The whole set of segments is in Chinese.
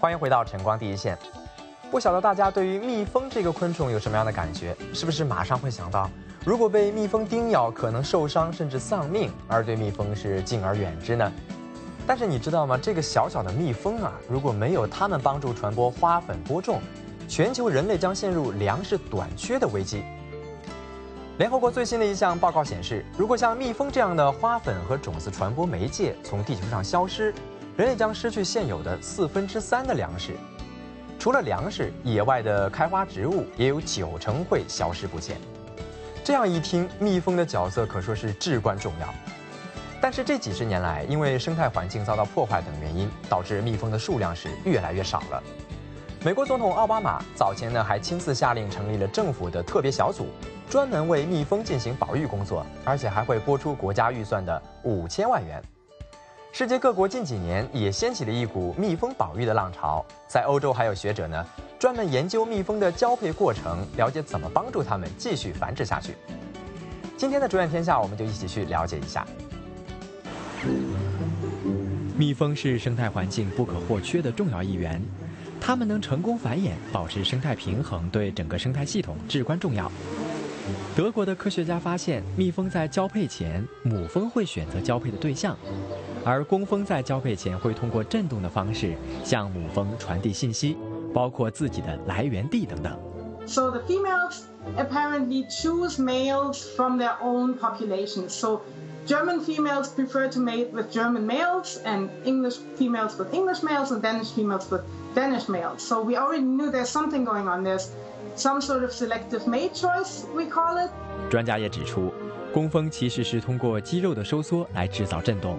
欢迎回到晨光第一线。不晓得大家对于蜜蜂这个昆虫有什么样的感觉？是不是马上会想到，如果被蜜蜂叮咬，可能受伤甚至丧命，而对蜜蜂是敬而远之呢？但是你知道吗？这个小小的蜜蜂啊，如果没有它们帮助传播花粉播种，全球人类将陷入粮食短缺的危机。联合国最新的一项报告显示，如果像蜜蜂这样的花粉和种子传播媒介从地球上消失，人类将失去现有的四分之三的粮食。除了粮食，野外的开花植物也有九成会消失不见。这样一听，蜜蜂的角色可说是至关重要。但是这几十年来，因为生态环境遭到破坏等原因，导致蜜蜂的数量是越来越少了。美国总统奥巴马早前呢还亲自下令成立了政府的特别小组，专门为蜜蜂进行保育工作，而且还会拨出国家预算的五千万元。世界各国近几年也掀起了一股蜜蜂保育的浪潮，在欧洲还有学者呢，专门研究蜜蜂的交配过程，了解怎么帮助它们继续繁殖下去。今天的主演天下，我们就一起去了解一下。蜜蜂是生态环境不可或缺的重要一员，它们能成功繁衍，保持生态平衡，对整个生态系统至关重要。德国的科学家发现，蜜蜂在交配前，母蜂会选择交配的对象。而工蜂在交配前会通过震动的方式向母蜂传递信息，包括自己的来源地等等。So the females apparently choose males from their own population. So German females prefer to mate with German males, and English females with English males, and Danish females with Danish males. So we already knew there's something going on. There's some sort of selective mate choice, we call it. 专家也指出，工蜂其实是通过肌肉的收缩来制造震动。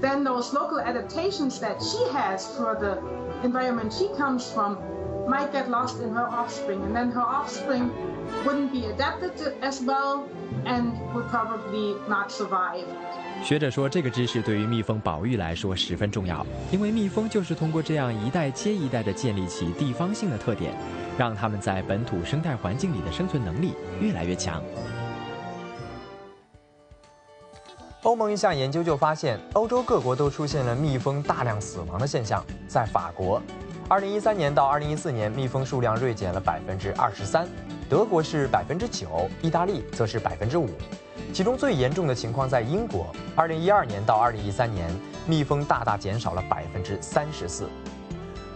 then those local adaptations that she has for the environment she comes from might get lost in her offspring, and then her offspring wouldn't be adapted to, as well and would probably not survive. 学者说，这个知识对于蜜蜂保育来说十分重要，因为蜜蜂就是通过这样一代接一代的建立起地方性的特点，让它们在本土生态环境里的生存能力越来越强。欧盟一项研究就发现，欧洲各国都出现了蜜蜂大量死亡的现象。在法国，2013年到2014年，蜜蜂数量锐减了百分之二十三；德国是百分之九，意大利则是百分之五。其中最严重的情况在英国，2012年到2013年，蜜蜂大大减少了百分之三十四。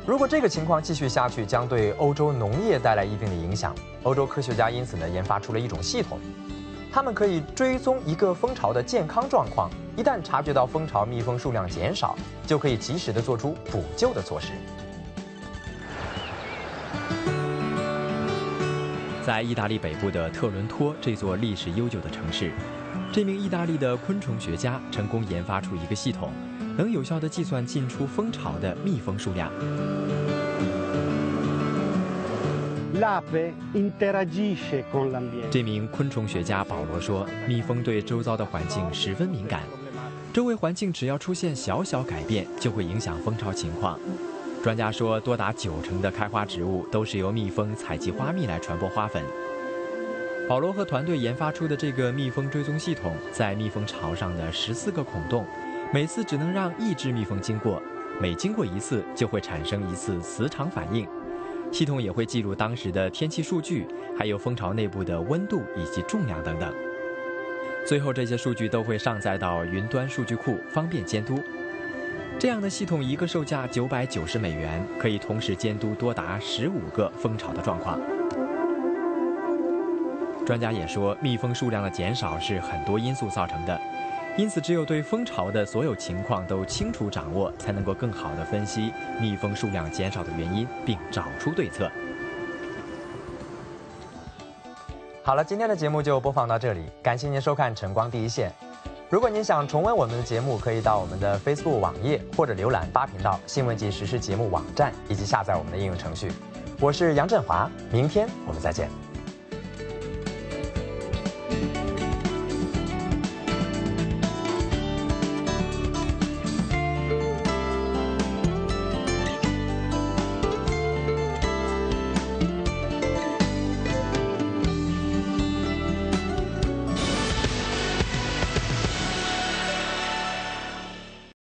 如果这个情况继续下去，将对欧洲农业带来一定的影响。欧洲科学家因此呢，研发出了一种系统，他们可以追踪一个蜂巢的健康状况，一旦察觉到蜂巢蜜蜂数量减少，就可以及时的做出补救的措施。在意大利北部的特伦托这座历史悠久的城市，这名意大利的昆虫学家成功研发出一个系统，能有效的计算进出蜂巢的蜜蜂数量。这名昆虫学家保罗说：“蜜蜂对周遭的环境十分敏感，周围环境只要出现小小改变，就会影响蜂巢情况。”专家说，多达九成的开花植物都是由蜜蜂采集花蜜来传播花粉。保罗和团队研发出的这个蜜蜂追踪系统，在蜜蜂巢上的十四个孔洞，每次只能让一只蜜蜂经过，每经过一次就会产生一次磁场反应。系统也会记录当时的天气数据，还有蜂巢内部的温度以及重量等等。最后，这些数据都会上载到云端数据库，方便监督。这样的系统一个售价九百九十美元，可以同时监督多达十五个蜂巢的状况。专家也说，蜜蜂数量的减少是很多因素造成的，因此只有对蜂巢的所有情况都清楚掌握，才能够更好地分析蜜蜂数量减少的原因，并找出对策。好了，今天的节目就播放到这里，感谢您收看《晨光第一线》。如果您想重温我们的节目，可以到我们的 Facebook 网页或者浏览八频道新闻及时事节目网站，以及下载我们的应用程序。我是杨振华，明天我们再见。